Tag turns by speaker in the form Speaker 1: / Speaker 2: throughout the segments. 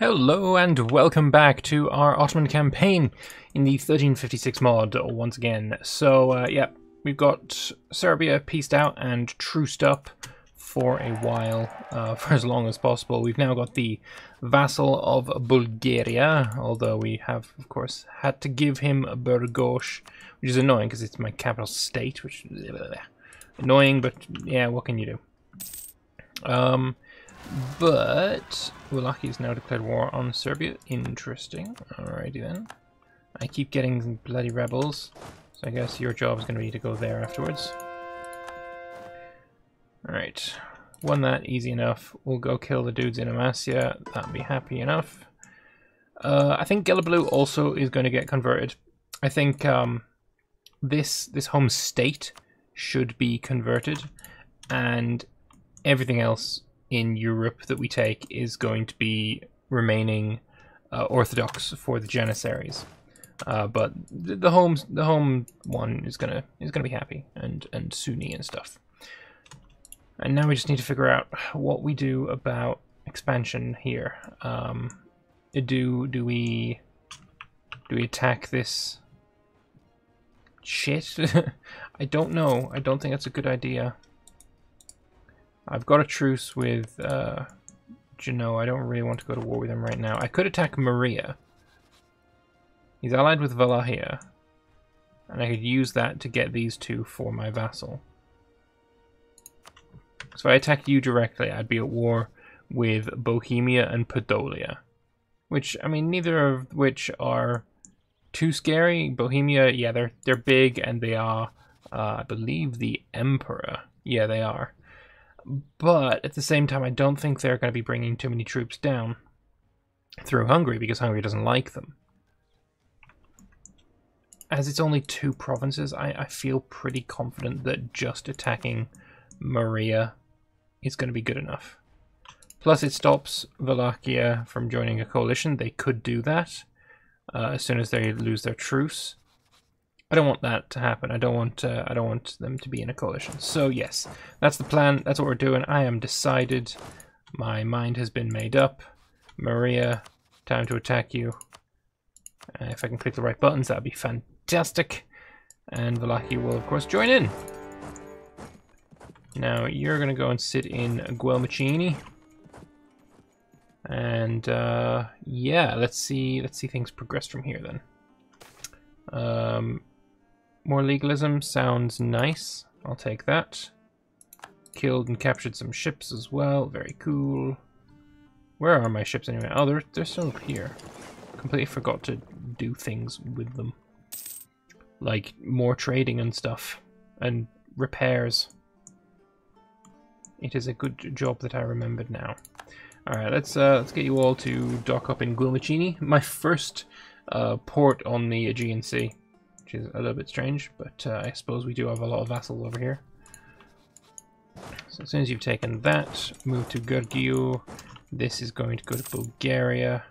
Speaker 1: Hello and welcome back to our Ottoman campaign in the 1356 mod once again. So uh, yeah, we've got Serbia pieced out and truced up for a while, uh, for as long as possible. We've now got the vassal of Bulgaria, although we have of course had to give him Burgos, which is annoying because it's my capital state, which is annoying, but yeah, what can you do? Um, but Wallachia has now declared war on Serbia. Interesting. Alrighty then. I keep getting bloody rebels, so I guess your job is going to be to go there afterwards. Alright. Won that easy enough. We'll go kill the dudes in Amasya. That'd be happy enough. Uh, I think Gelibolu also is going to get converted. I think um, this this home state should be converted, and everything else in Europe that we take is going to be remaining uh, Orthodox for the Janissaries. Uh, but the, home the home one is gonna is gonna be happy and and Sunni and stuff. And now we just need to figure out what we do about expansion here. Um, do do we do we attack this shit? I don't know. I don't think that's a good idea. I've got a truce with uh, Genoa. I don't really want to go to war with him right now. I could attack Morea. He's allied with Wallachia. And I could use that to get these two for my vassal. So if I attack you directly, I'd be at war with Bohemia and Podolia. Which, I mean, neither of which are too scary. Bohemia, yeah, they're, they're big and they are, uh, I believe, the Emperor. Yeah, they are. But at the same time, I don't think they're going to be bringing too many troops down through Hungary because Hungary doesn't like them. As it's only two provinces, I, I feel pretty confident that just attacking Morea is going to be good enough. Plus, it stops Wallachia from joining a coalition. They could do that uh, as soon as they lose their truce. I don't want that to happen. I don't want uh, I don't want them to be in a coalition. So yes, that's the plan. That's what we're doing. I am decided. My mind has been made up. Morea, time to attack you. Uh, if I can click the right buttons, that'd be fantastic. And Wallachia will of course join in. Now you're gonna go and sit in Gümülcine. And uh, yeah, let's see let's see things progress from here then. Um, more legalism sounds nice. I'll take that. Killed and captured some ships as well. Very cool. Where are my ships anyway? Oh, they're, they're still up here. Completely forgot to do things with them. Like more trading and stuff. And repairs. It is a good job that I remembered now. Alright, let's uh, let's get you all to dock up in Gümülcine. My first uh, port on the Aegean Sea which is a little bit strange, but uh, I suppose we do have a lot of vassals over here. So as soon as you've taken that, move to Giurgiu. This is going to go to Bulgaria.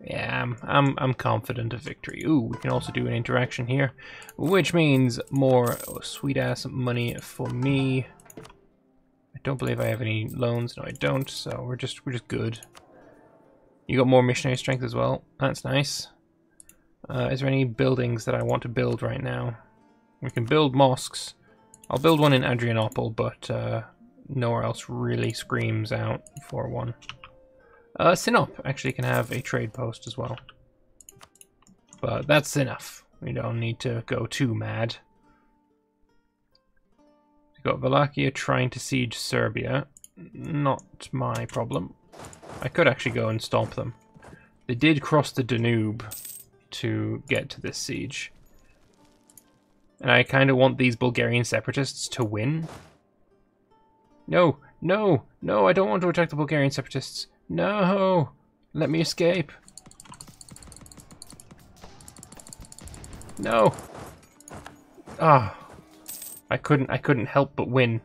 Speaker 1: Yeah, I'm, I'm, I'm confident of victory. Ooh, we can also do an interaction here, which means more sweet-ass money for me. I don't believe I have any loans. No, I don't, so we're just, we're just good. You got more missionary strength as well. That's nice. Uh, is there any buildings that I want to build right now? We can build mosques. I'll build one in Adrianople, but uh, nowhere else really screams out for one. Uh, Sinop actually can have a trade post as well. But that's enough. We don't need to go too mad. We've got Wallachia trying to siege Serbia. Not my problem. I could actually go and stomp them. They did cross the Danube, to get to this siege. And I kind of want these Bulgarian separatists to win. No, no, no, I don't want to attack the Bulgarian separatists. No, let me escape. No. Ah, oh, I couldn't, I couldn't help but win.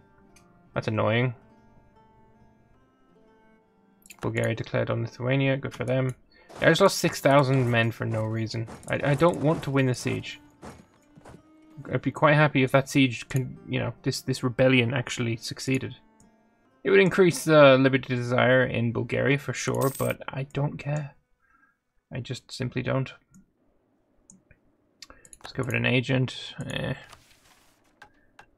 Speaker 1: That's annoying. Bulgaria declared on Lithuania, good for them. I just lost 6,000 men for no reason. I, I don't want to win the siege. I'd be quite happy if that siege, can, you know, this, this rebellion actually succeeded. It would increase the liberty desire in Bulgaria for sure, but I don't care. I just simply don't. Discovered an agent. Eh.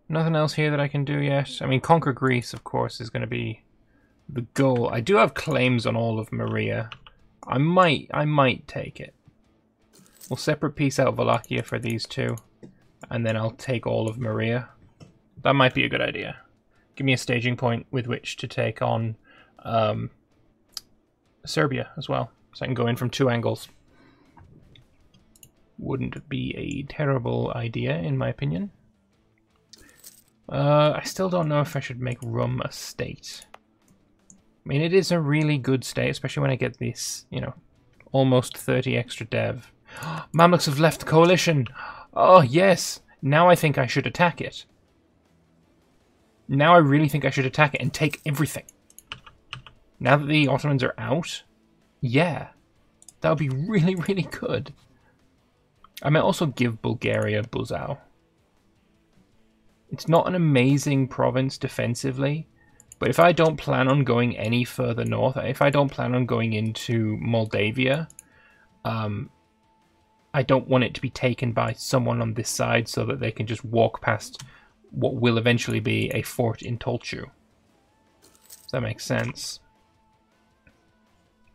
Speaker 1: Nothing else here that I can do yet. I mean, conquer Greece, of course, is going to be the goal. I do have claims on all of Morea. I might, I might take it. We'll separate peace out of Wallachia for these two, and then I'll take all of Morea. That might be a good idea. Give me a staging point with which to take on um, Serbia as well, so I can go in from two angles. Wouldn't be a terrible idea, in my opinion. Uh, I still don't know if I should make Rum a state. I mean, it is a really good state, especially when I get this, you know, almost 30 extra dev. Mamluks have left the coalition! Oh, yes! Now I think I should attack it. Now I really think I should attack it and take everything. Now that the Ottomans are out, yeah, that would be really, really good. I might also give Bulgaria Buzau. It's not an amazing province defensively, but if I don't plan on going any further north, if I don't plan on going into Moldavia, um, I don't want it to be taken by someone on this side so that they can just walk past what will eventually be a fort in Tulcea. Does that make sense?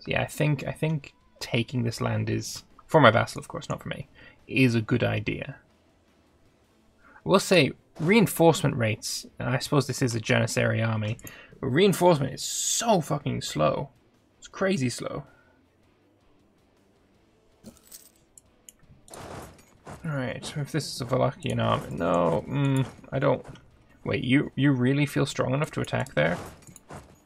Speaker 1: So yeah, I think I think taking this land is for my vassal, of course, not for me, is a good idea. I will say reinforcement rates. I suppose this is a Janissary army, but reinforcement is so fucking slow. It's crazy slow. Alright, if this is a Wallachian army... No, mm, I don't... Wait, you, you really feel strong enough to attack there?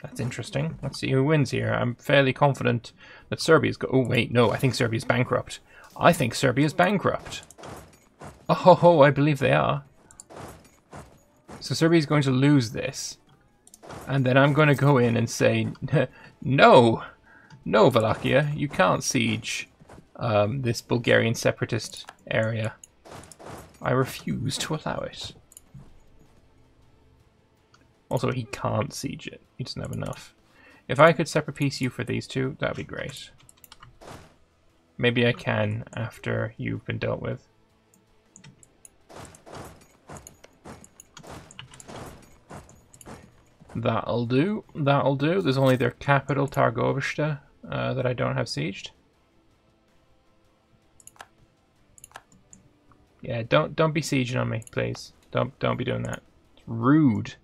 Speaker 1: That's interesting. Let's see who wins here. I'm fairly confident that Serbia's go- Oh, wait, no, I think Serbia's bankrupt. I think Serbia's bankrupt. Oh, ho, ho, I believe they are. So Serbia's going to lose this. And then I'm going to go in and say, no, no, Wallachia, you can't siege um, this Bulgarian separatist area. I refuse to allow it. Also, he can't siege it. He doesn't have enough. If I could separate peace you for these two, that'd be great. Maybe I can after you've been dealt with. That'll do. That'll do. There's only their capital, Targovishte, uh, that I don't have sieged. Yeah, don't don't be sieging on me, please. Don't don't be doing that. It's rude.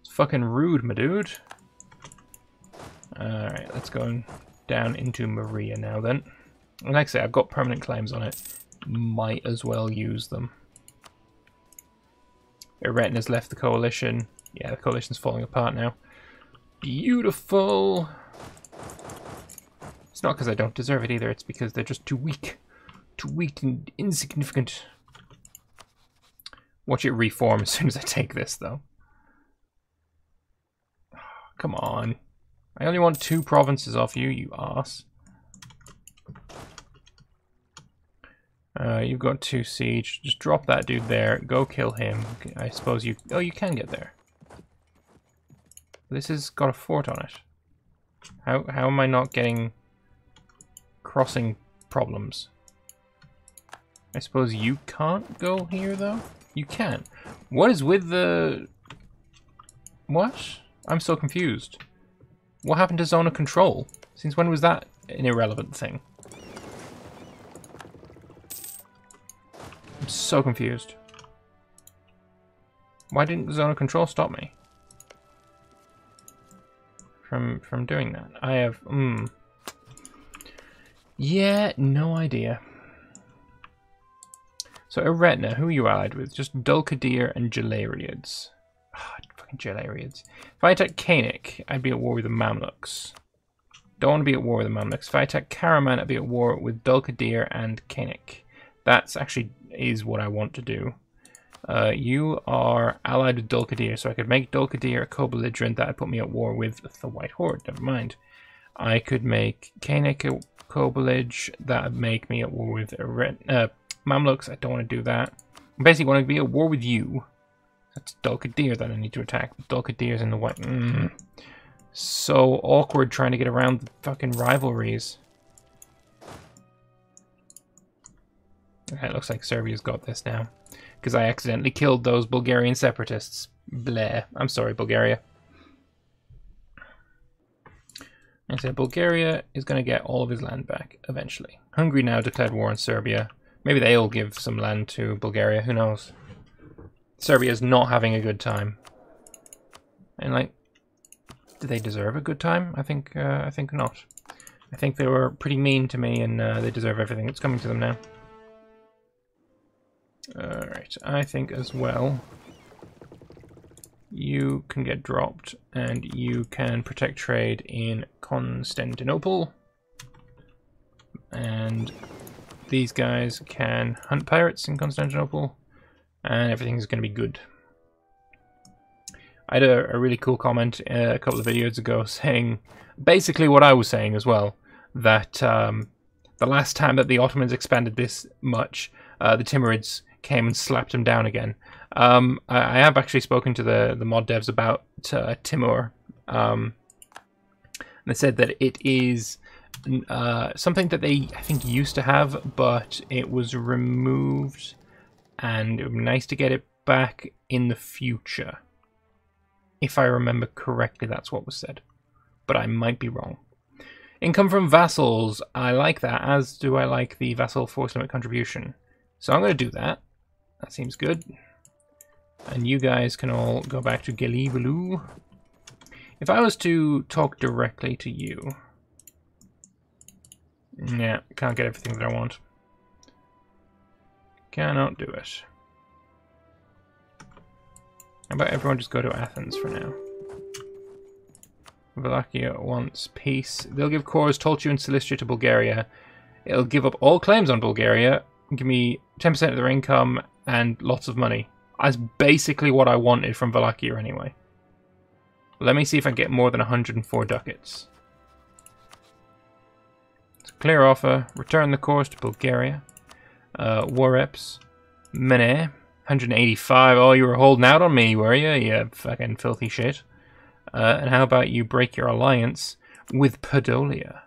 Speaker 1: It's fucking rude, my dude. Alright, let's go down into Morea now then. And like I say, I've got permanent claims on it. Might as well use them. Eretna's left the coalition. Yeah, the coalition's falling apart now. Beautiful. It's not because I don't deserve it either, it's because they're just too weak. Too weak and insignificant. Watch it reform as soon as I take this, though. Come on. I only want two provinces off you, you ass. Uh, you've got two siege. Just drop that dude there. Go kill him. I suppose you... Oh, you can get there. This has got a fort on it. How, how am I not getting crossing problems? I suppose you can't go here, though? You can. What is with the... What? I'm so confused. What happened to zone of control? Since when was that an irrelevant thing? I'm so confused. Why didn't zone of control stop me? From from doing that. I have hmm. Yeah, no idea. So Eretna, who are you allied with? Just Dulkadir and Jalayirids. Oh, fucking Jalayirids. If I attack Kanik, I'd be at war with the Mamluks. Don't want to be at war with the Mamluks. If I attack Karaman, I'd be at war with Dulkadir and Kanik. That's actually is what I want to do. Uh, you are allied with Dulkadir, so I could make Dulkadir a co-belligerent that would put me at war with the White Horde. Never mind. I could make Kanik a co-bellig that would make me at war with uh, Mamluks, I don't want to do that. I basically want to be at war with you. That's Dulkadir that I need to attack. Dulkadir's in the way. Mm. So awkward trying to get around the fucking rivalries. Okay, it looks like Serbia's got this now. Because I accidentally killed those Bulgarian separatists. Bleh. I'm sorry, Bulgaria. I said Bulgaria is going to get all of his land back eventually. Hungary now declared war on Serbia. Maybe they'll give some land to Bulgaria. Who knows? Serbia's not having a good time. And like, do they deserve a good time? I think uh, I think not. I think they were pretty mean to me, and uh, they deserve everything that's coming to them now. Alright, I think as well you can get dropped and you can protect trade in Constantinople. And these guys can hunt pirates in Constantinople and everything's going to be good. I had a, a really cool comment uh, a couple of videos ago saying basically what I was saying as well, that um, the last time that the Ottomans expanded this much, uh, the Timurids came and slapped him down again. Um, I, I, have actually spoken to the, the mod devs about uh, Timur. Um, they said that it is uh, something that they, I think, used to have, but it was removed, and it would be nice to get it back in the future. If I remember correctly, that's what was said. But I might be wrong. Income from vassals. I like that, as do I like the vassal force limit contribution. So I'm going to do that. That seems good. And you guys can all go back to Gelibolu. If I was to talk directly to you... Yeah, can't get everything that I want. Cannot do it. How about everyone just go to Athens for now? Wallachia wants peace. They'll give cores Tulcea and Cilicia to Bulgaria. It'll give up all claims on Bulgaria, give me 10% of their income and lots of money. That's basically what I wanted from Wallachia anyway. Let me see if I get more than 104 ducats. It's a clear offer. Return the course to Bulgaria. Uh, war reps. Mene. 185. Oh, you were holding out on me, were you? You fucking filthy shit. Uh, and how about you break your alliance with Podolia?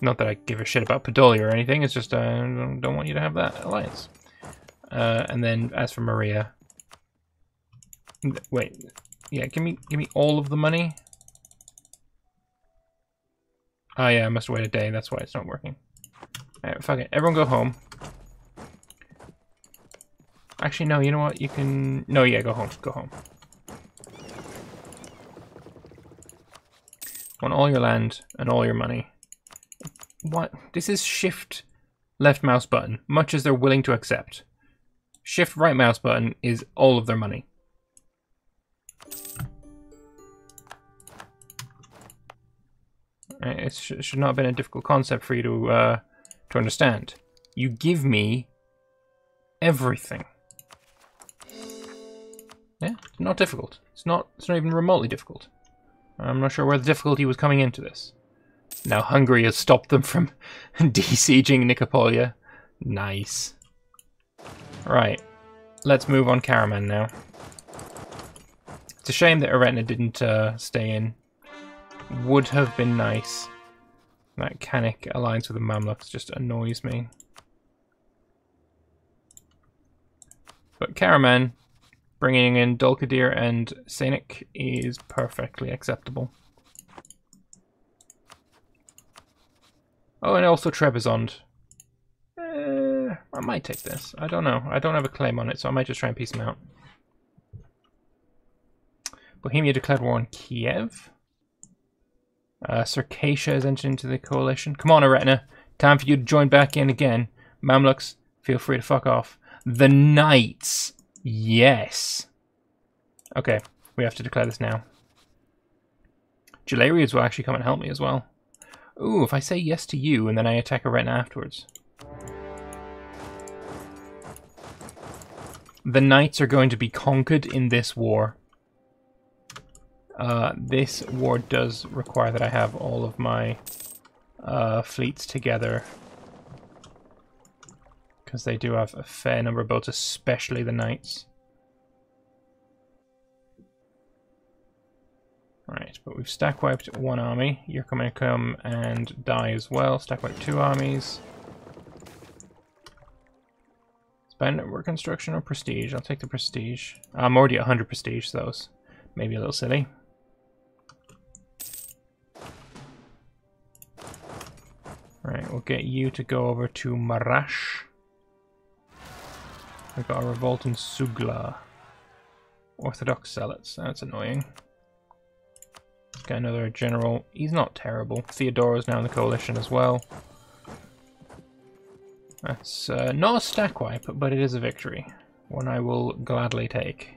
Speaker 1: Not that I give a shit about Podolia or anything, it's just uh, I don't want you to have that alliance. Uh, and then as for Morea... Wait, yeah, give me give me all of the money. Oh yeah, I must wait a day, that's why it's not working. Alright, fuck it, everyone go home. Actually, no, you know what, you can... No, yeah, go home, go home. Want all your land and all your money. What? This is shift left mouse button, much as they're willing to accept. Shift right mouse button is all of their money. It should not have been a difficult concept for you to uh, to understand. You give me everything. Yeah, not difficult. It's not. It's not even remotely difficult. I'm not sure where the difficulty was coming into this. Now Hungary has stopped them from desieging Nicopolia. Nice. Right. Let's move on Karaman now. It's a shame that Eretna didn't uh, stay in. Would have been nice. That Kanik alliance with the Mamluks just annoys me. But Karaman, bringing in Dulkadir and Kanik is perfectly acceptable. Oh, and also Trebizond. Uh, I might take this. I don't know. I don't have a claim on it, so I might just try and peace them out. Bohemia declared war on Kiev. Uh, Circassia has entered into the coalition. Come on, Eretna. Time for you to join back in again. Mamluks, feel free to fuck off. The Knights. Yes. Okay, we have to declare this now. Jalarians will actually come and help me as well. Ooh, if I say yes to you and then I attack a Eretna afterwards. The knights are going to be conquered in this war. Uh, this war does require that I have all of my uh, fleets together. Because they do have a fair number of boats, especially the knights. Right, but we've stack wiped one army. You're going to come and die as well. Stack wipe two armies. Spend network construction or prestige? I'll take the prestige. I'm already at 100 prestige, so that maybe a little silly. Right, we'll get you to go over to Marash. We've got a revolt in Sugla. Orthodox zealots. That's annoying. Got another general. He's not terrible. Theodoro's now in the coalition as well. That's uh, not a stack wipe, but it is a victory. One I will gladly take.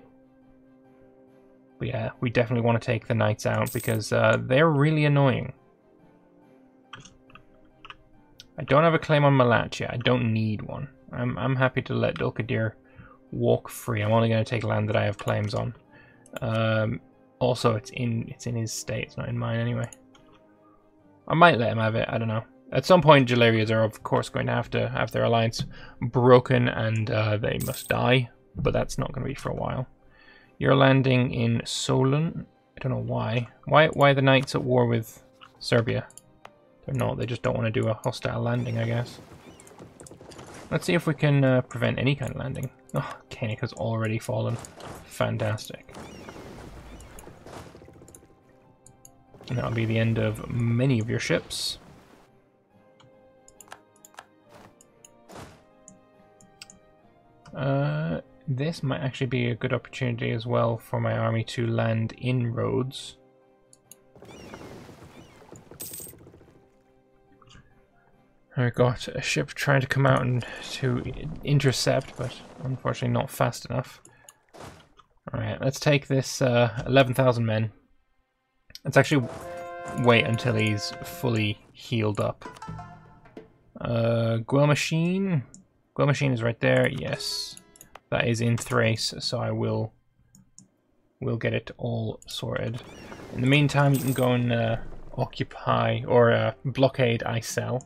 Speaker 1: But yeah, we definitely want to take the knights out because uh, they're really annoying. I don't have a claim on Malatia. I don't need one. I'm, I'm happy to let Dulkadir walk free. I'm only going to take land that I have claims on. Um, also, it's in it's in his state. It's not in mine anyway. I might let him have it. I don't know. At some point, Jalerias are of course going to have to have their alliance broken, and uh, they must die. But that's not going to be for a while. You're landing in Solun. I don't know why. Why why the knights at war with Serbia? They're not. They just don't want to do a hostile landing, I guess. Let's see if we can uh, prevent any kind of landing. Oh, has already fallen. Fantastic. And that'll be the end of many of your ships. Uh, this might actually be a good opportunity as well for my army to land in Rhodes. I got a ship trying to come out and to intercept, but unfortunately not fast enough. Alright, let's take this uh, 11,000 men Let's actually wait until he's fully healed up. Uh, Gümülcine. Guel Machine is right there. Yes, that is in Thrace, so I will we'll get it all sorted. In the meantime, you can go and uh, occupy or uh, blockade Icel.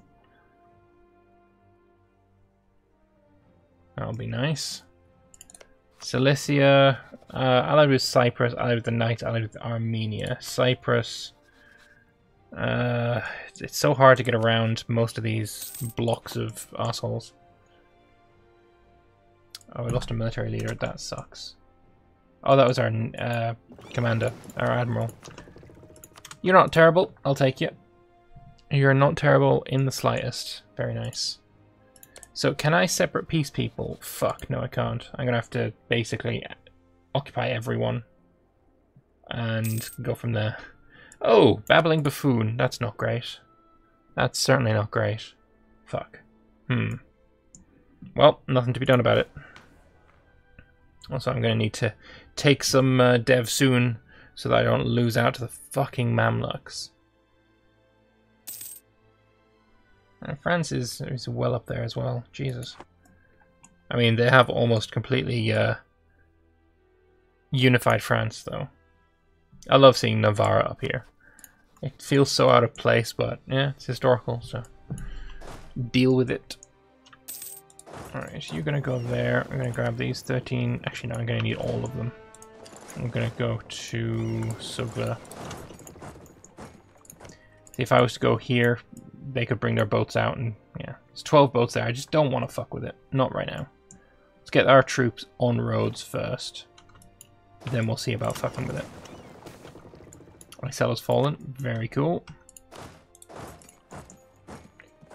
Speaker 1: That'll be nice. Cilicia, uh, allied with Cyprus, allied with the Knight, allied with Armenia. Cyprus, uh, it's so hard to get around most of these blocks of assholes. Oh, we lost a military leader, that sucks. Oh, that was our uh, commander, our admiral. You're not terrible, I'll take you. You're not terrible in the slightest. Very nice. So can I separate peace people? Fuck, no I can't. I'm gonna have to basically occupy everyone and go from there. Oh, babbling buffoon. That's not great. That's certainly not great. Fuck. Hmm. Well, nothing to be done about it. Also, I'm going to need to take some uh, dev soon so that I don't lose out to the fucking Mamluks. And France is, is well up there as well. Jesus. I mean, they have almost completely uh, unified France, though. I love seeing Navarre up here. It feels so out of place, but yeah, it's historical, so deal with it. Alright, so you're gonna go there. I'm gonna grab these 13. Actually, no, I'm gonna need all of them. I'm gonna go to Sugla. If I was to go here, they could bring their boats out and yeah, there's 12 boats there. I just don't want to fuck with it. Not right now. Let's get our troops on Rhodes first. Then we'll see about fucking with it. Icel has fallen. Very cool.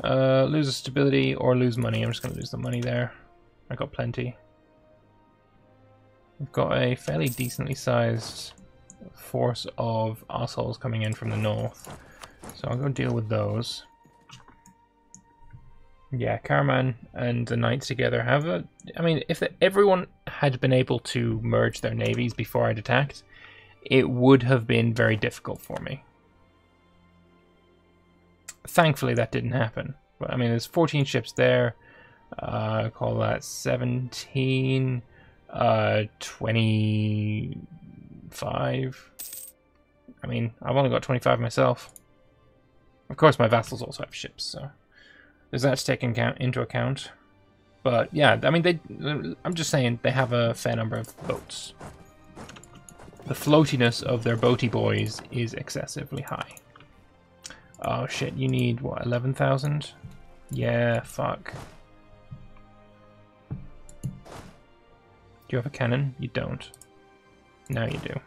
Speaker 1: Uh, lose a stability or lose money. I'm just going to lose the money there. I got plenty. We've got a fairly decently sized force of assholes coming in from the north. So I'll go deal with those. Yeah, Karaman and the Knights together have a... I mean, if everyone had been able to merge their navies before I'd attacked, it would have been very difficult for me. Thankfully, that didn't happen. But, I mean, there's 14 ships there. Uh, call that 17. Uh, 25. I mean, I've only got 25 myself. Of course, my vassals also have ships, so... There's that to take into account. But yeah, I mean, they. I'm just saying they have a fair number of boats. the floatiness of their boaty boys is excessively high. Oh shit, you need what, 11,000? Yeah, fuck. Do you have a cannon? You don't. Now you do.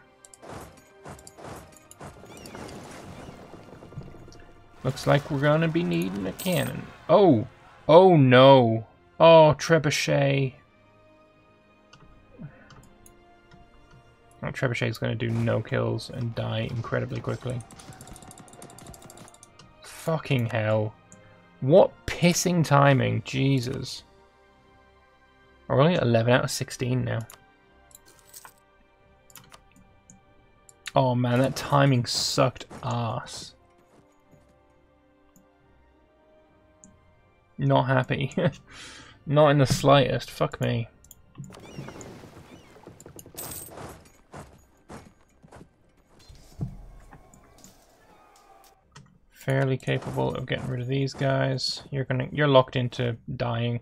Speaker 1: Looks like we're gonna be needing a cannon. Oh! Oh no! Oh, trebuchet. Oh, trebuchet is gonna do no kills and die incredibly quickly. Fucking hell. What pissing timing, Jesus. We're only 11 out of 16 now. Oh man, that timing sucked ass. Not happy. Not in the slightest. Fuck me. Fairly capable of getting rid of these guys. You're gonna you're locked into dying.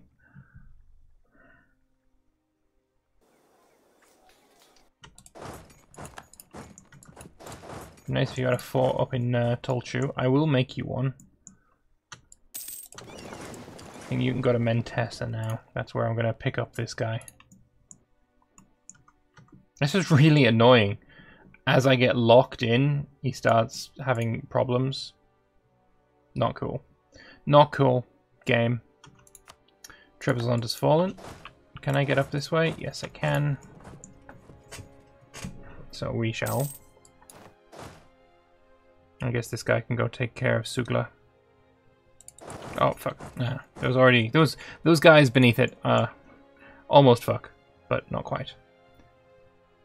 Speaker 1: Nice if you got a fort up in uh, Tulcea. I will make you one you can go to Mentessa now. That's where I'm going to pick up this guy. This is really annoying. As I get locked in, he starts having problems. Not cool. Not cool. Game. Trebizond has fallen. Can I get up this way? Yes, I can. So we shall. I guess this guy can go take care of Sugla. Oh fuck! Nah, there was already those those guys beneath it. Uh, almost fuck, but not quite.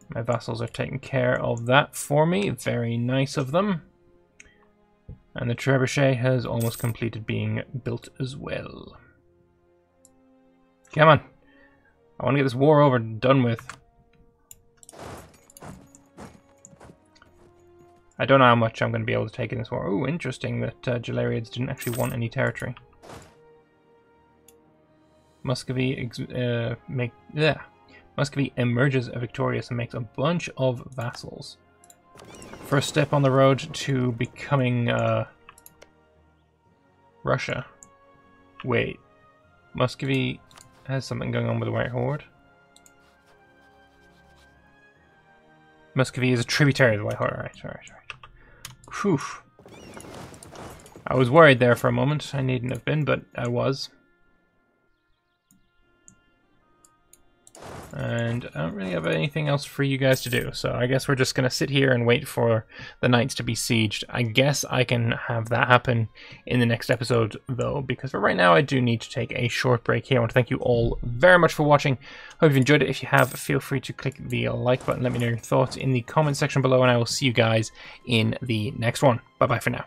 Speaker 1: My vassals are taking care of that for me. Very nice of them. And the trebuchet has almost completed being built as well. Come on. I want to get this war over and done with. I don't know how much I'm going to be able to take in this war. Oh, interesting that uh, didn't actually want any territory. Muscovy uh, make yeah. Muscovy emerges victorious and makes a bunch of vassals. First step on the road to becoming uh, Russia. Wait, Muscovy has something going on with the White Horde. Muscovy is a tributary of the White Horde. All right, all right, all right. Whew. I was worried there for a moment. I needn't have been, but I was. And I don't really have anything else for you guys to do, so I guess we're just going to sit here and wait for the knights to be sieged. I guess I can have that happen in the next episode, though, because for right now I do need to take a short break here. I want to thank you all very much for watching. Hope you've enjoyed it. If you have, feel free to click the like button. Let me know your thoughts in the comment section below, and I will see you guys in the next one. Bye-bye for now.